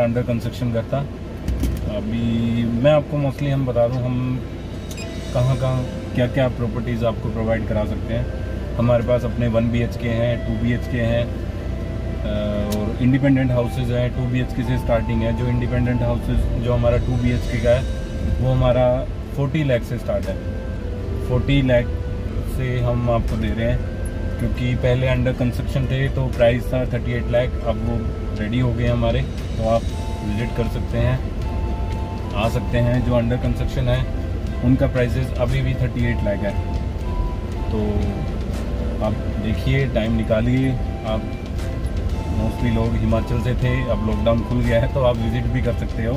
हमारा under construction घर था। अभी मैं आपको मोस्टली हम बता दूँ, हम कहाँ कहाँ क्या क्या प्रॉपर्टीज़ आपको प्रोवाइड करा सकते हैं। हमारे पास अपने वन बी के हैं टू बी के हैं और इंडिपेंडेंट हाउसेज हैं। टू बी के से स्टार्टिंग है। जो इंडिपेंडेंट हाउसेज जो हमारा टू बी के का है, वो हमारा फोर्टी लैख से स्टार्ट है। फोर्टी लैख से हम आपको दे रहे हैं, क्योंकि पहले अंडर कंस्ट्रक्शन थे तो प्राइस था थर्टी एट लैख अब वो रेडी हो गए हमारे तो आप विज़िट कर सकते हैं, आ सकते हैं, जो अंडर कंस्ट्रक्शन है, उनका प्राइसेस अभी भी थर्टी एट लैख है। तो आप देखिए टाइम निकालिए, आप मोस्टली लोग हिमाचल से थे, अब लॉकडाउन खुल गया है तो आप विज़िट भी कर सकते हो।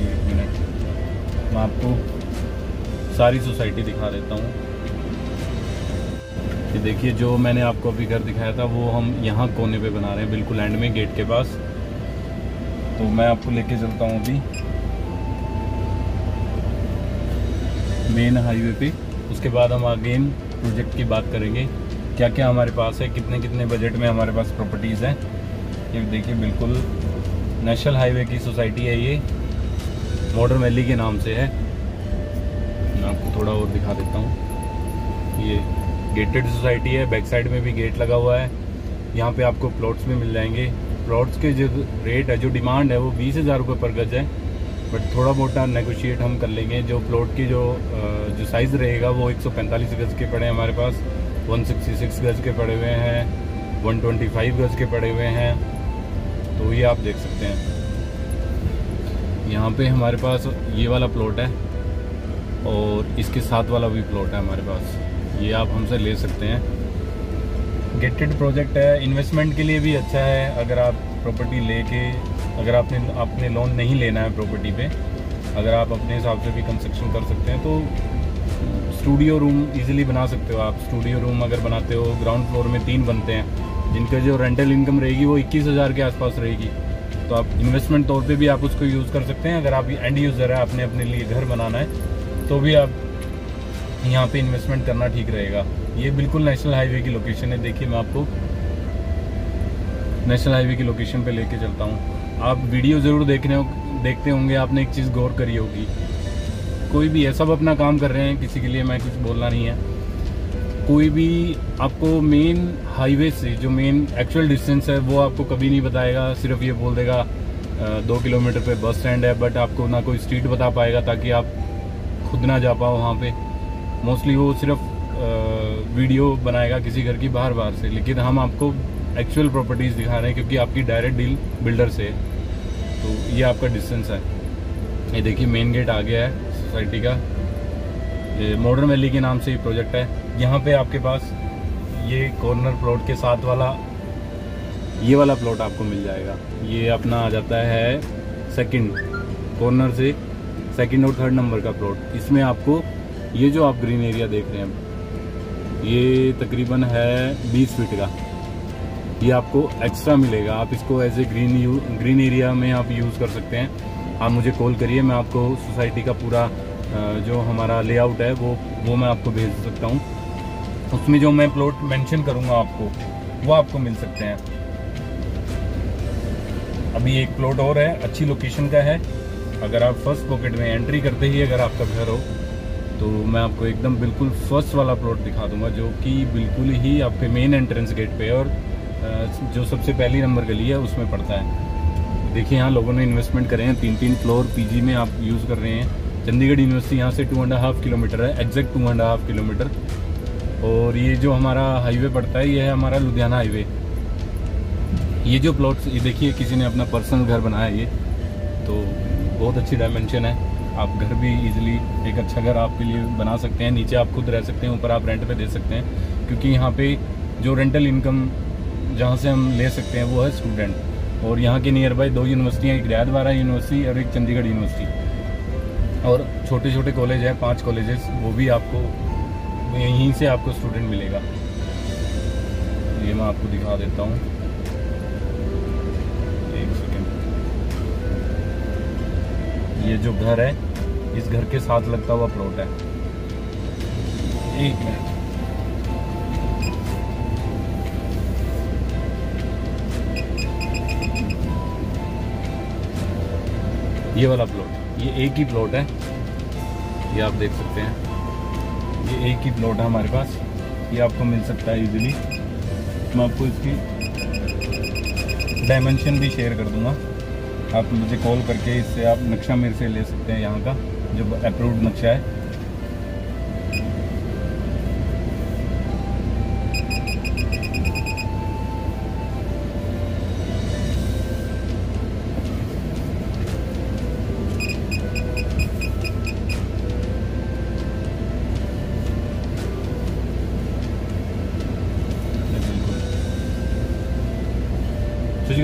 एक मिनट मैं आपको सारी सोसाइटी दिखा देता हूँ। ये देखिए, जो मैंने आपको अभी घर दिखाया था, वो हम यहाँ कोने पे बना रहे हैं, बिल्कुल एंड में, गेट के पास। तो मैं आपको लेके चलता हूँ अभी। मेन हाईवे पे। उसके बाद हम अगेन प्रोजेक्ट की बात करेंगे। क्या क्या हमारे पास है कितने कितने बजट में हमारे पास प्रॉपर्टीज़ हैं। ये देखिए, बिल्कुल नेशनल हाईवे की सोसाइटी है ये। मॉडर्न वैली के नाम से है। मैं आपको थोड़ा और दिखा देता हूँ। ये गेटेड सोसाइटी है बैक साइड में भी गेट लगा हुआ है। यहाँ पे आपको प्लॉट्स भी मिल जाएँगे। प्लॉट्स के जो रेट है, जो डिमांड है, वो बीस हज़ार रुपये पर गज है। बट थोड़ा मोटा नेगोशिएट हम कर लेंगे। जो प्लॉट की जो जो साइज़ रहेगा, वो 145 गज के पड़े हैं हमारे पास। 166 गज के पड़े हुए हैं। 125 गज के पड़े हुए हैं। तो ये आप देख सकते हैं। यहाँ पे हमारे पास ये वाला प्लॉट है और इसके साथ वाला भी प्लॉट है हमारे पास। ये आप हमसे ले सकते हैं। गेटेड प्रोजेक्ट है इन्वेस्टमेंट के लिए भी अच्छा है, अगर आप प्रॉपर्टी लेके, अगर आपने आपने लोन नहीं लेना है प्रॉपर्टी पे, अगर आप अपने हिसाब से भी कंस्ट्रक्शन कर सकते हैं तो स्टूडियो रूम इजीली बना सकते हो आप। स्टूडियो रूम अगर बनाते हो ग्राउंड फ्लोर में तीन बनते हैं, जिनका जो रेंटल इनकम रहेगी वो इक्कीस हज़ार के आसपास रहेगी। तो आप इन्वेस्टमेंट तौर पे भी आप उसको यूज़ कर सकते हैं, अगर आप एंड यूज़र है, आपने अपने लिए घर बनाना है तो भी आप यहाँ पे इन्वेस्टमेंट करना ठीक रहेगा। ये बिल्कुल नेशनल हाईवे की लोकेशन है। देखिए मैं आपको नेशनल हाईवे की लोकेशन पे लेके चलता हूँ। आप वीडियो ज़रूर देख रहे हो, देखते होंगे। आपने एक चीज़ गौर करी होगी। कोई भी है सब अपना काम कर रहे हैं। किसी के लिए मैं कुछ बोलना नहीं है। कोई भी आपको मेन हाईवे से, जो मेन एक्चुअल डिस्टेंस है, वो आपको कभी नहीं बताएगा। सिर्फ़ ये बोल देगा दो किलोमीटर पे बस स्टैंड है बट आपको ना कोई स्ट्रीट बता पाएगा, ताकि आप खुद ना जा पाओ वहाँ पे। मोस्टली वो सिर्फ़ वीडियो बनाएगा किसी घर की बाहर बाहर से, लेकिन हम आपको एक्चुअल प्रॉपर्टीज़ दिखा रहे हैं क्योंकि आपकी डायरेक्ट डील बिल्डर से है। तो ये आपका डिस्टेंस है। ये देखिए मेन गेट आ गया है सोसाइटी का। ये मॉडर्न वैली के नाम से ये प्रोजेक्ट है। यहाँ पे आपके पास ये कॉर्नर प्लॉट के साथ वाला, ये वाला प्लॉट आपको मिल जाएगा। ये अपना आ जाता है सेकंड कॉर्नर से सेकंड और थर्ड नंबर का प्लॉट इसमें आपको ये जो आप ग्रीन एरिया देख रहे हैं, ये तकरीबन है 20 फीट का। ये आपको एक्स्ट्रा मिलेगा। आप इसको as a green you green area में आप यूज़ कर सकते हैं। आप मुझे कॉल करिए, मैं आपको सोसाइटी का पूरा जो हमारा लेआउट है, वो वो मैं आपको भेज सकता हूँ। उसमें जो मैं प्लॉट मेंशन करूँगा आपको, वो आपको मिल सकते हैं। अभी एक प्लॉट और है, अच्छी लोकेशन का है। अगर आप फ़र्स्ट पॉकेट में एंट्री करते ही अगर आपका घर हो तो मैं आपको एकदम बिल्कुल फ़र्स्ट वाला प्लॉट दिखा दूँगा, जो कि बिल्कुल ही आपके मेन एंट्रेंस गेट पे और जो सबसे पहली नंबर गली है, उसमें पड़ता है। देखिए, यहाँ लोगों ने इन्वेस्टमेंट करे हैं तीन तीन फ्लोर पीजी में आप यूज़ कर रहे हैं। चंडीगढ़ यूनिवर्सिटी यहाँ से टू एंड हाफ़ किलोमीटर है exact two and half kilometre. और ये जो हमारा हाईवे पड़ता है, ये है हमारा लुधियाना हाईवे ये जो प्लॉट्स ये देखिए, किसी ने अपना पर्सनल घर बनाया ये। तो बहुत अच्छी डायमेंशन है। आप घर भी इजीली एक अच्छा घर आपके लिए बना सकते हैं, नीचे आप खुद रह सकते हैं, ऊपर आप रेंट पे दे सकते हैं, क्योंकि यहाँ पे जो रेंटल इनकम जहाँ से हम ले सकते हैं वो है स्टूडेंट और यहाँ के नियर बाई दो यूनिवर्सिटियाँ एक रियादवारा यूनिवर्सिटी और एक चंडीगढ़ यूनिवर्सिटी और छोटे छोटे कॉलेज हैं, पाँच कॉलेजेस वो भी आपको, यहीं से आपको स्टूडेंट मिलेगा. ये मैं आपको दिखा देता हूँ. ये जो घर है, इस घर के साथ लगता हुआ प्लॉट है। एक मिनट ये वाला प्लॉट ये एक ही प्लॉट है। ये आप देख सकते हैं। ये एक ही प्लॉट है हमारे पास। ये आपको मिल सकता है इजीली मैं आपको इसकी डायमेंशन भी शेयर कर दूँगा। आप मुझे कॉल करके इससे आप नक्शा मेरे से ले सकते हैं यहाँ का जो अप्रूव्ड नक्शा है।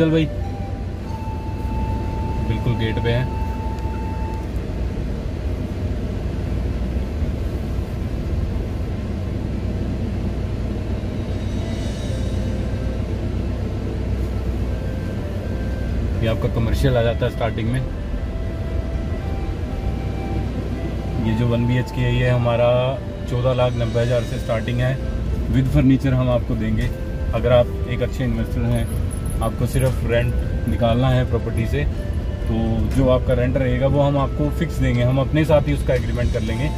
भाई ये आपका कमर्शियल आ जाता है स्टार्टिंग में। ये जो वन बी एच के है, ये हमारा चौदह लाख नब्बे हज़ार से स्टार्टिंग है। विद फर्नीचर हम आपको देंगे। अगर आप एक अच्छे इन्वेस्टर हैं, आपको सिर्फ़ रेंट निकालना है प्रॉपर्टी से तो जो आपका रेंट रहेगा, वो हम आपको फिक्स देंगे। हम अपने साथ ही उसका एग्रीमेंट कर लेंगे।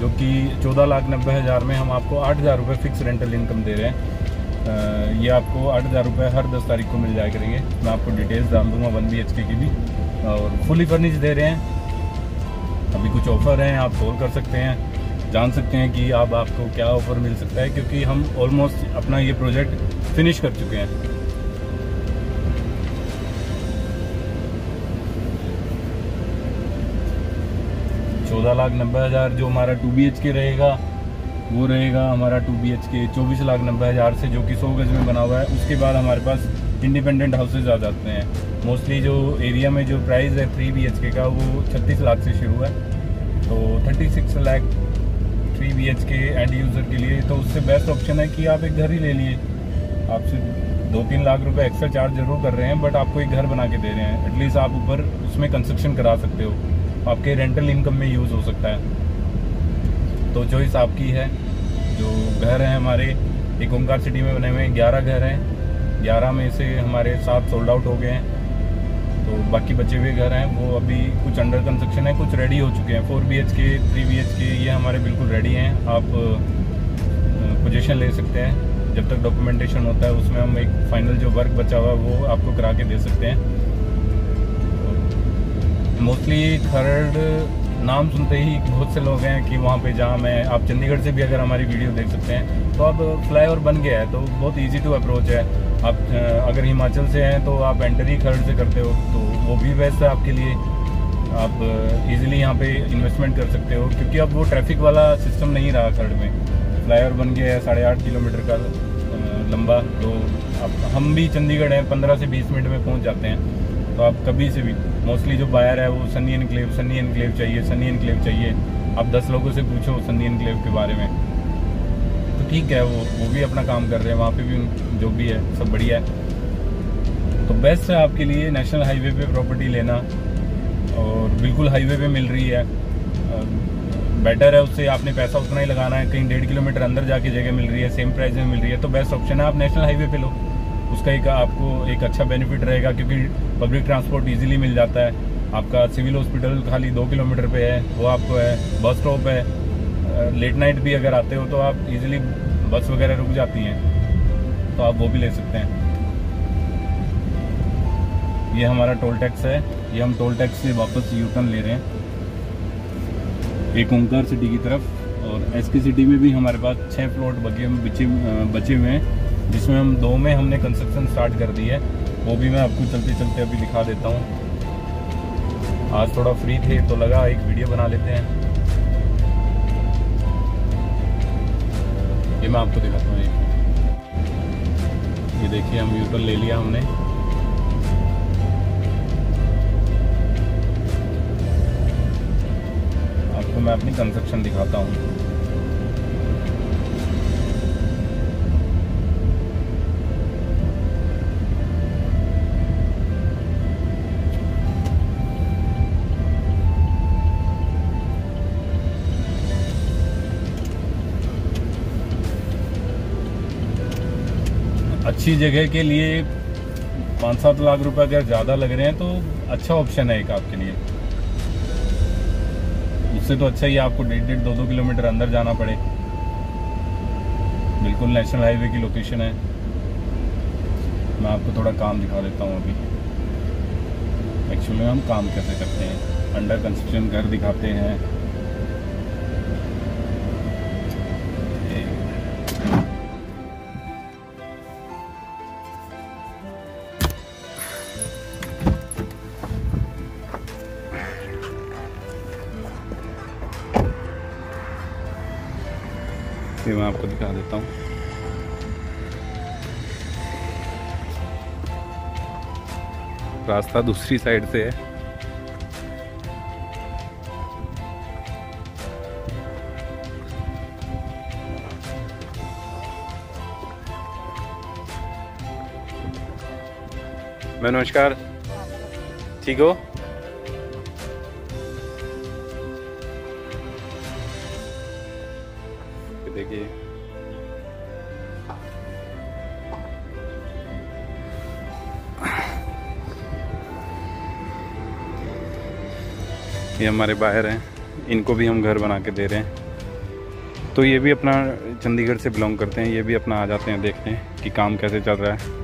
जो कि चौदह लाख नब्बे हज़ार में हम आपको आठ हज़ार रुपये फिक्स रेंटल इनकम दे रहे हैं। ये आपको आठ हज़ार रुपये हर दस तारीख को मिल जाया करेंगे। मैं आपको डिटेल्स डाल दूँगा वन बी की भी। और फुली फर्निश दे रहे हैं। अभी कुछ ऑफ़र हैं, आप कॉल कर सकते हैं। जान सकते हैं कि अब आपको क्या ऑफ़र मिल सकता है, क्योंकि हम ऑलमोस्ट अपना ये प्रोजेक्ट फिनिश कर चुके हैं। चौदह लाख नब्बे हज़ार जो हमारा टू बी एच के रहेगा वो रहेगा हमारा टू बी के, चौबीस लाख नब्बे हज़ार से जो कि सौ गज में बना हुआ है। उसके बाद हमारे पास इंडिपेंडेंट हाउसेज आ जाते हैं। मोस्टली जो एरिया में जो प्राइस है थ्री बी के का, वो छत्तीस लाख से शुरू है। तो thirty six lakh three B K and user के लिए तो उससे बेस्ट ऑप्शन है कि आप एक घर ही ले लिए। आपसे दो तीन लाख रुपए एक्स्ट्रा चार्ज ज़रूर कर रहे हैं बट आपको एक घर बना के दे रहे हैं। एटलीस्ट आप ऊपर उसमें कंस्ट्रक्शन करा सकते हो। आपके रेंटल इनकम में यूज़ हो सकता है। तो चॉइस आपकी है, जो घर हैं हमारे, एक ओंकार सिटी में बने हुए ग्यारह घर हैं। ग्यारह में से हमारे सात सोल्ड आउट हो गए हैं। तो बाकी बचे हुए घर हैं, वो अभी कुछ अंडर कंस्ट्रक्शन है, कुछ रेडी हो चुके हैं। Four B H K three B H K ये हमारे बिल्कुल रेडी हैं। आप पोजिशन ले सकते हैं। जब तक डॉक्यूमेंटेशन होता है, उसमें हम एक फाइनल जो वर्क बचा हुआ है, वो आपको करा के दे सकते हैं। मोस्टली थर्ड नाम सुनते ही बहुत से लोग हैं कि वहाँ पे जहाँ मैं, आप चंडीगढ़ से भी अगर हमारी वीडियो देख सकते हैं तो अब फ्लाईओवर बन गया है तो बहुत इजी टू अप्रोच है। आप अगर हिमाचल से हैं तो आप एंट्री खर्ड से करते हो तो वो भी बेस्ट है आपके लिए। आप इजीली यहाँ पे इन्वेस्टमेंट कर सकते हो, क्योंकि अब वो ट्रैफ़िक वाला सिस्टम नहीं रहा खर्ड में। फ्लाईओवर बन गया है, साढ़े आठ किलोमीटर का लंबा तो अब हम भी चंडीगढ़ हैं, पंद्रह से बीस मिनट में पहुँच जाते हैं तो आप कभी से भी मोस्टली जो बायर है वो सनी एनक्लेव सनी एनक्लेव चाहिए सनी एनक्लेव चाहिए। आप दस लोगों से पूछो सनी एनक्लेव के बारे में। तो ठीक है, वो वो भी अपना काम कर रहे हैं, वहाँ पे भी जो भी है, सब बढ़िया है। तो बेस्ट है आपके लिए नेशनल हाईवे पे प्रॉपर्टी लेना। और बिल्कुल हाईवे पे मिल रही है। बेटर है उससे, आपने पैसा उतना ही लगाना है, कहीं डेढ़ किलोमीटर अंदर जाके जगह मिल रही है सेम प्राइस में मिल रही है। तो बेस्ट ऑप्शन है, आप नेशनल हाईवे पे लो। उसका एक आपको एक अच्छा बेनिफिट रहेगा, क्योंकि पब्लिक ट्रांसपोर्ट इजीली मिल जाता है। आपका सिविल हॉस्पिटल खाली दो किलोमीटर पे है, वो आपको है बस स्टॉप है। लेट नाइट भी अगर आते हो तो आप इजीली बस वगैरह रुक जाती हैं। तो आप वो भी ले सकते हैं। ये हमारा टोल टैक्स है। ये हम टोल टैक्स से वापस यूटर्न ले रहे हैं। एक ओंकार सिटी की तरफ़ और एस सिटी में भी हमारे पास छः प्लॉट बचे हुए हैं, जिसमें हम दो में हमने कंस्ट्रक्शन स्टार्ट कर दी है। वो भी मैं आपको चलते चलते अभी दिखा देता हूँ। आज थोड़ा फ्री थे तो लगा एक वीडियो बना लेते हैं। ये मैं आपको दिखाता हूँ ये देखिए, हम यूटल ले लिया हमने। आपको मैं अपनी कंस्ट्रक्शन दिखाता हूँ। अच्छी जगह के लिए पाँच सात लाख रुपए अगर ज़्यादा लग रहे हैं तो अच्छा ऑप्शन है एक आपके लिए। उससे तो अच्छा ही आपको डेढ़ डेढ़, दो दो किलोमीटर अंदर जाना पड़े। बिल्कुल नेशनल हाईवे की लोकेशन है। मैं आपको थोड़ा काम दिखा देता हूँ अभी। एक्चुअली हम काम कैसे करते हैं? अंडर कंस्ट्रक्शन घर दिखाते हैं। ये मैं आपको दिखा देता हूँ। रास्ता दूसरी साइड से है। मैं नमस्कार ठीक हो? देखिए। ये हमारे बाहर हैं। इनको भी हम घर बना के दे रहे हैं। तो ये भी अपना चंडीगढ़ से बिलोंग करते हैं, ये भी अपना आ जाते हैं देखते हैं कि काम कैसे चल रहा है।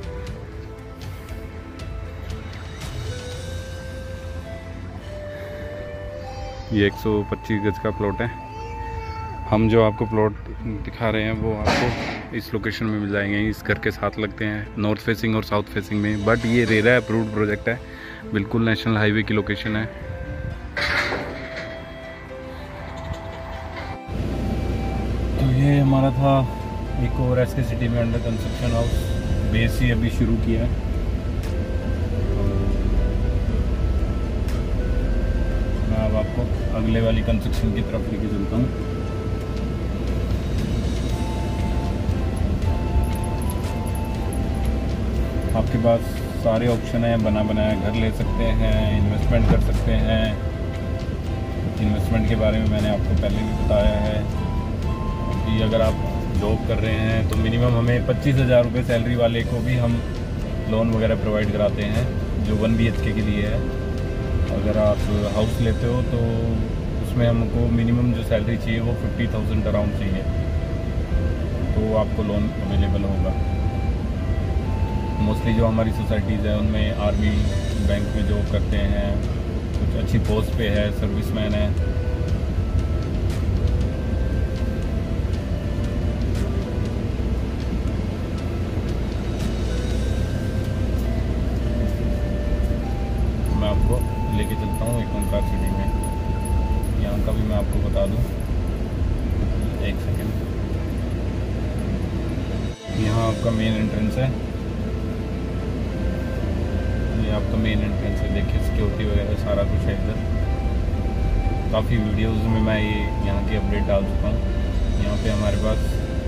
ये 125 गज का प्लॉट है। हम जो आपको प्लॉट दिखा रहे हैं, वो आपको इस लोकेशन में मिल जाएँगे, इस घर के साथ लगते हैं नॉर्थ फेसिंग और साउथ फेसिंग में। बट ये रेरा अप्रूव्ड प्रोजेक्ट है, बिल्कुल नेशनल हाईवे की लोकेशन है। तो ये हमारा था एक और एस के सिटी में अंडर कंस्ट्रक्शन हाउस बेस ही अभी शुरू किया है। मैं अब आपको अगले वाली कंस्ट्रक्शन की तरफ़ लेके चलता हूँ। आपके पास सारे ऑप्शन हैं, बना बनाया, घर ले सकते हैं इन्वेस्टमेंट कर सकते हैं। इन्वेस्टमेंट के बारे में मैंने आपको पहले भी बताया है कि अगर आप जॉब कर रहे हैं तो मिनिमम हमें पच्चीस हज़ार रुपये सैलरी वाले को भी हम लोन वगैरह प्रोवाइड कराते हैं, जो वन बी के लिए है। अगर आप हाउस लेते हो तो उसमें हमको मिनिमम जो सैलरी चाहिए, वो फिफ्टी थाउज़ेंड अराउंड चाहिए। तो आपको लोन अवेलेबल होगा। मोस्टली जो हमारी सोसाइटीज़ है, उनमें आर्मी बैंक में जॉब करते हैं, कुछ अच्छी पोस्ट पे है, सर्विसमैन है। मैं आपको लेके चलता हूँ एक ओंकार सिटी में। यहाँ का भी मैं आपको बता दूँ। एक सेकेंड यहाँ आपका मेन एंट्रेंस है। ये आपका मेन एंट्रेंस है देखिए सिक्योरिटी वगैरह सारा कुछ है इधर। काफ़ी वीडियोस में मैं ये यहाँ की अपडेट डाल चुका हूँ। यहाँ पे हमारे पास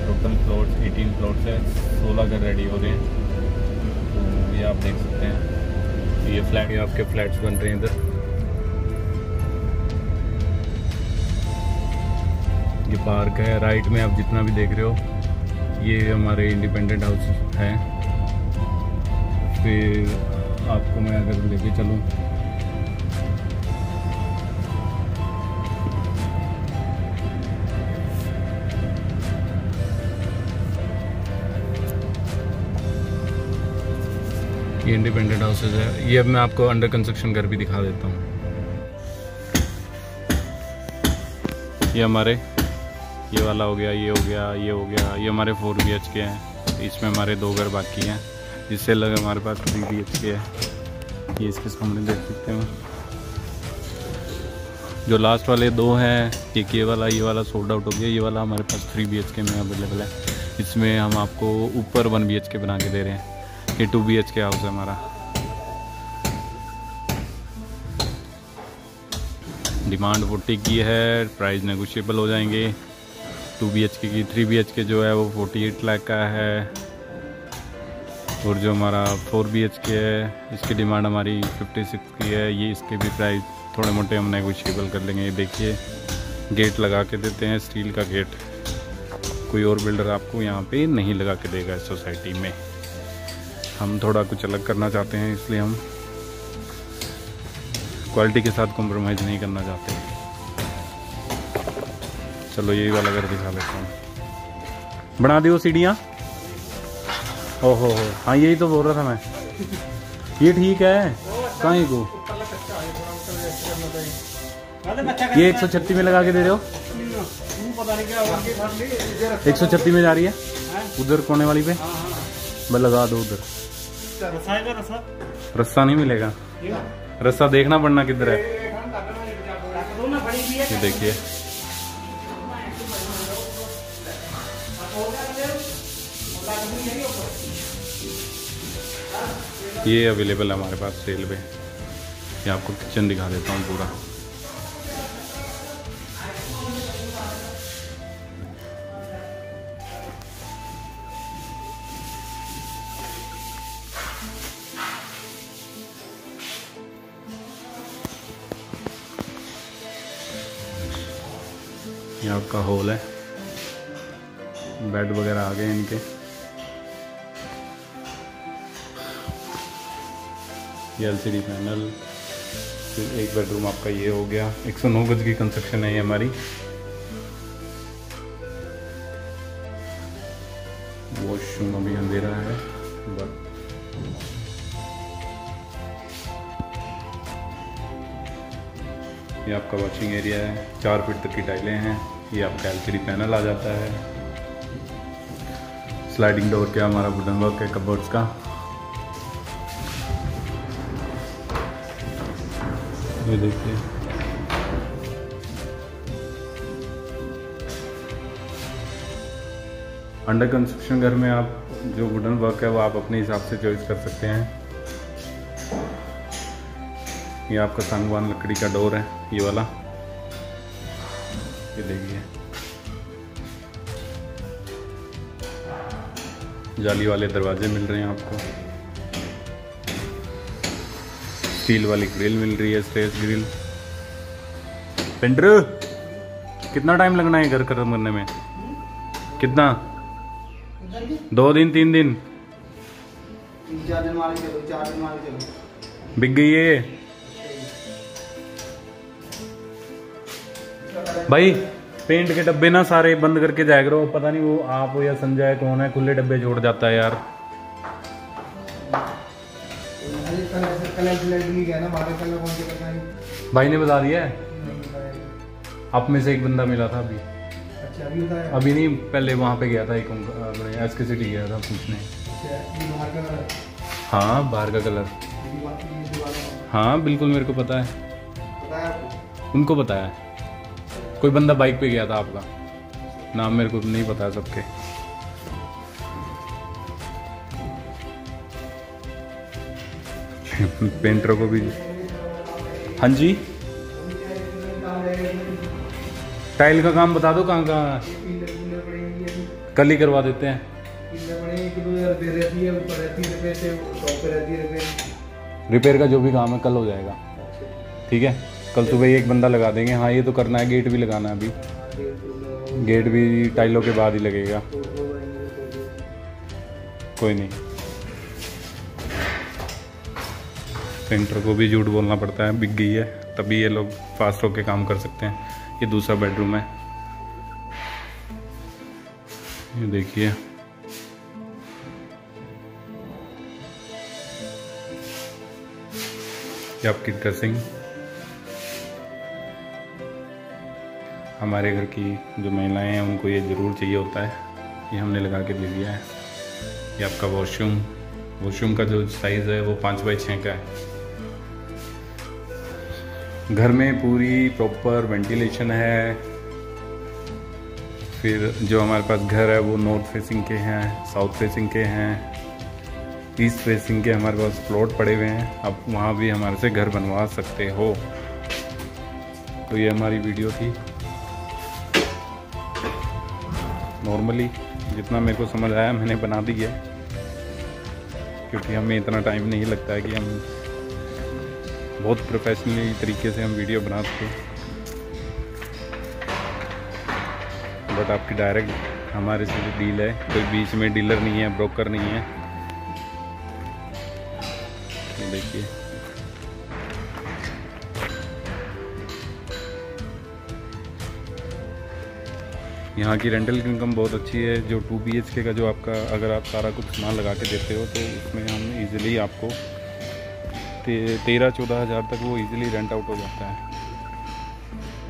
टोटल फ्लोर्स 18 फ्लोर्स है 16 घर रेडी हो रहे हैं। तो ये आप देख सकते हैं। तो ये फ्लैट ये आपके फ्लैट्स बन रहे हैं इधर। ये पार्क है। राइट में आप जितना भी देख रहे हो, ये हमारे इंडिपेंडेंट हाउस हैं। फिर आपको मैं अगर लेके चलूँ। ये इंडिपेंडेंट हाउसेज है। ये अब मैं आपको अंडर कंस्ट्रक्शन घर भी दिखा देता हूँ। ये हमारे, ये वाला हो गया, ये हो गया, ये हो गया, ये हमारे फोर बी के हैं। इसमें हमारे दो घर बाकी हैं। जिससे अलग हमारे पास थ्री बी एच के है। ये इसके सामने देख सकते हैं। जो लास्ट वाले दो हैं, एक ये वाला ये वाला सोल्ड आउट हो गया। ये वाला हमारे पास थ्री बी एच के में अवेलेबल है। इसमें हम आपको ऊपर वन बी एच के बना के दे रहे हैं। ये two B H K house है हमारा। डिमांड फोर्टी की है प्राइस नेगोशिएबल हो जाएँगे। टू बी एच के की थ्री बी एच के जो है वो फोर्टी एट लाख का है। और जो हमारा फोर बी एच के है, इसकी डिमांड हमारी फिफ्टी सिक्स की है। ये इसके भी प्राइस थोड़े मोटे हम नेगोशिएबल कर लेंगे। ये देखिए गेट लगा के देते हैं स्टील का गेट कोई और बिल्डर आपको यहाँ पे नहीं लगा के देगा सोसाइटी में। हम थोड़ा कुछ अलग करना चाहते हैं, इसलिए हम क्वालिटी के साथ कॉम्प्रोमाइज़ नहीं करना चाहते। चलो, यही वाला घर दिखा देता हूँ। बना दी वो सीढ़ियाँ। ओहो हो हाँ यही तो बोल रहा था मैं। ये ठीक है, कहाँ को ये एक सौ छत्तीस में लगा के दे रहे हो? एक सौ छत्तीस में जा रही है? उधर कोने वाली पे? मैं लगा दो उधर। रस्सा नहीं मिलेगा। रस्सा देखना पड़ना किधर है। ये देखिए। ये अवेलेबल है हमारे पास सेल पे। ये आपको किचन दिखा देता हूँ पूरा। ये आपका हॉल है। बेड वगैरह आ गए इनके। ये एलसीडी पैनल। फिर एक बेडरूम आपका ये हो गया। 109 गज की कंस्ट्रक्शन है ये हमारी। वॉशरूम अभी अंधेरा है बट ये आपका वॉशिंग एरिया है। चार फीट तक की टाइलें हैं। ये आपका एलसीडी पैनल आ जाता है। स्लाइडिंग डोर क्या हमारा वुडन वर्क है कबर्ड्स का। ये देखिए अंडर कंस्ट्रक्शन घर में आप जो वुडन वर्क है, वो आप अपने हिसाब से चॉइस कर सकते हैं। ये आपका सांगवान लकड़ी का डोर है, ये वाला। ये देखिए। जाली वाले दरवाजे मिल रहे हैं आपको। स्टील वाली ग्रिल मिल रही है स्टेज ग्रिल पेंटर कितना टाइम लगना है घर खत्म करने में? कितना? दो दिन, तीन दिन? बिक गई है भाई पेंट के डब्बे ना सारे बंद करके करो। पता नहीं वो आप हो या संजय कौन है, खुले डब्बे जोड़ जाता है यार। अरे कल कलर सिलेक्ट नहीं ना बारह कलर कौन से करना है भाई ने बता दिया है? आप में से एक बंदा मिला था अभी। अच्छा अभी बताया। अभी नहीं पहले वहाँ पे गया था एक एस के सिटी गया था पूछने। अच्छा हाँ? बाहर का कलर। हाँ बिल्कुल मेरे को पता है। उनको पता है। कोई बंदा बाइक पे गया था आपका? नाम मेरे को नहीं पता सबके। पेंटर को भी। हाँ जी। टाइल का काम बता दो कहाँ कहाँ कल ही करवा देते हैं। रिपेयर का जो भी काम है कल हो जाएगा। ठीक है? कल सुबह एक बंदा लगा देंगे। हाँ ये तो करना है। गेट भी लगाना है अभी। गेट भी टाइलों के बाद ही लगेगा। कोई नहीं। पेंटर को भी झूठ बोलना पड़ता है, बिक गई है, तभी ये लोग फास्ट होके काम कर सकते हैं। ये दूसरा बेडरूम है। ये देखिए। ये आपकी ड्रेसिंग हमारे घर की जो महिलाएँ हैं, उनको ये ज़रूर चाहिए होता है। ये हमने लगा के दे दिया है। ये आपका वॉशरूम वॉशरूम का जो साइज़ है, वो पाँच बाई छः का है। घर में पूरी प्रॉपर वेंटिलेशन है। फिर जो हमारे पास घर है, वो नॉर्थ फेसिंग के हैं साउथ फेसिंग के हैं ईस्ट फेसिंग के हमारे पास प्लॉट पड़े हुए हैं। आप वहाँ भी हमारे से घर बनवा सकते हो। तो ये हमारी वीडियो थी। नॉर्मली जितना मेरे को समझ आया, मैंने बना दी है। क्योंकि हमें इतना टाइम नहीं लगता है कि हम बहुत प्रोफेशनली तरीके से हम वीडियो बना सकें बट आपकी डायरेक्ट हमारे से जो डील है, कोई बीच में डीलर नहीं है ब्रोकर नहीं है। देखिए। यहाँ की रेंटल इनकम बहुत अच्छी है, जो टू बी के का जो आपका, अगर आप सारा कुछ सामान लगा के देते हो तो उसमें हम इजीली आपको ते, तेरह चौदह हज़ार तक वो इजीली रेंट आउट हो जाता है।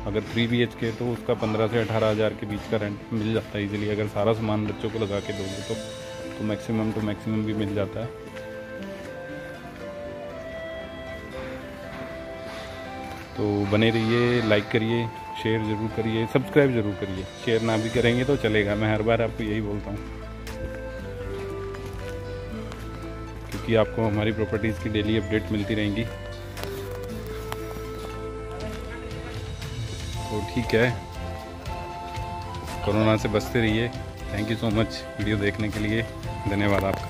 अगर थ्री बी एच के तो उसका पंद्रह से अठारह हज़ार के बीच का रेंट मिल जाता है इजीली अगर सारा सामान बच्चों को लगा के दोगे तो तो मैक्सिमम टू मैक्सिमम भी मिल जाता है। तो बने रहिए लाइक करिए शेयर ज़रूर करिए सब्सक्राइब ज़रूर करिए। शेयर ना भी करेंगे तो चलेगा। मैं हर बार आपको यही बोलता हूँ। क्योंकि आपको हमारी प्रॉपर्टीज़ की डेली अपडेट मिलती रहेंगी। तो ठीक है। कोरोना से बचते रहिए। Thank you so much video देखने के लिए। धन्यवाद आपका।